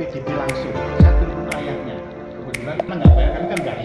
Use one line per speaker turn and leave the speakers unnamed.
PDB langsung. Saya turun ayatnya. Kebetulan kita nggak bayarkan kan nggak